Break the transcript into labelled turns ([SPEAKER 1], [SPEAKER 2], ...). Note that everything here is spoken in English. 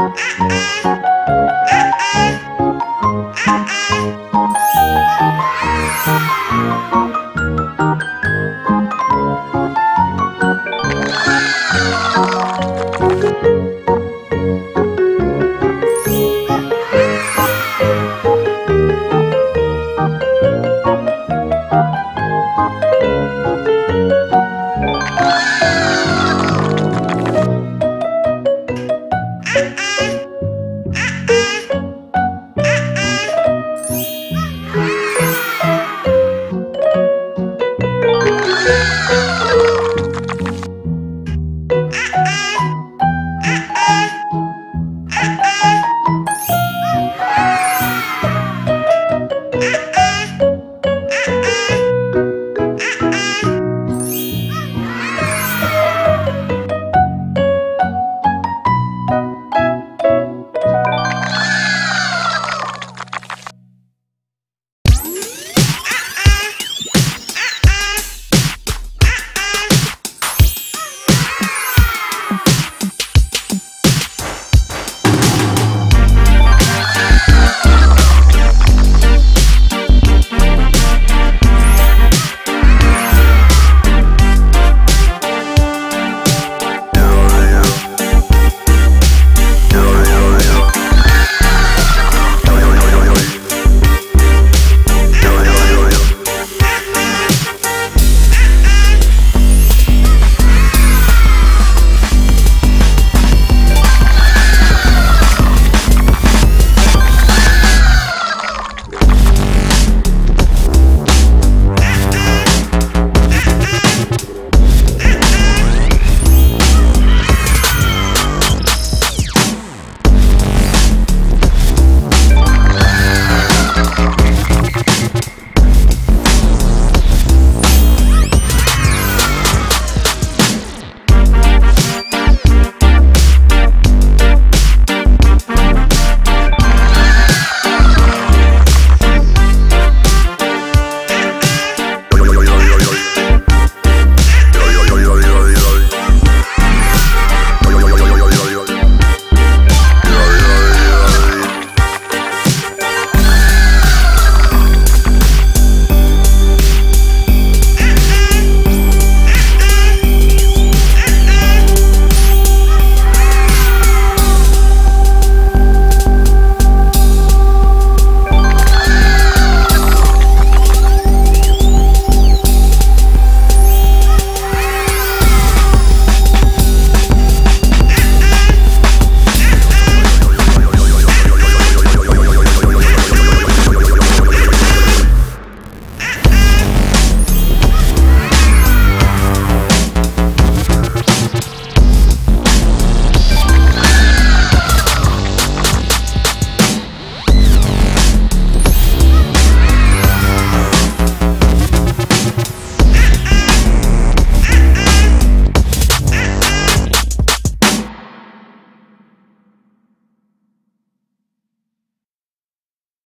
[SPEAKER 1] Uh-uh.